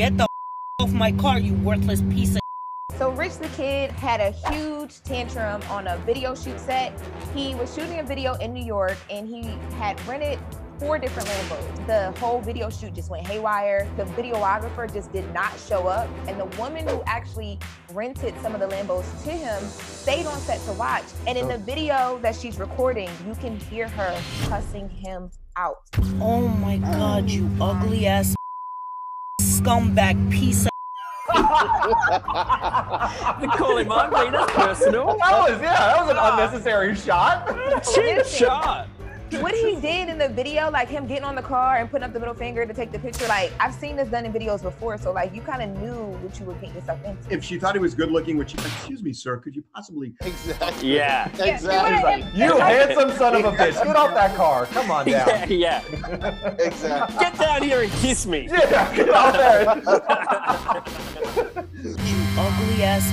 Get the off my car, you worthless piece of. So Rich the Kid had a huge tantrum on a video shoot set. He was shooting a video in New York and he had rented four different Lambos. The whole video shoot just went haywire. The videographer just did not show up. And the woman who actually rented some of the Lambos to him stayed on set to watch. And in the oh. video that she's recording, you can hear her cussing him out. Oh my god, you ugly ass scumbag piece of. They call him ugly. That's personal. That was yeah, that was an ah. unnecessary shot. Cheap shot. What he did in the video, like him getting on the car and putting up the middle finger to take the picture, like I've seen this done in videos before, so like you kind of knew what you were getting yourself into. If she thought he was good looking, would she? Excuse me, sir. Could you possibly? Exactly. Yeah. Exactly. You handsome son of a bitch. Get off that car. Come on Yeah, down. yeah. Exactly. Get down here and kiss me. Yeah, get off there. You ugly ass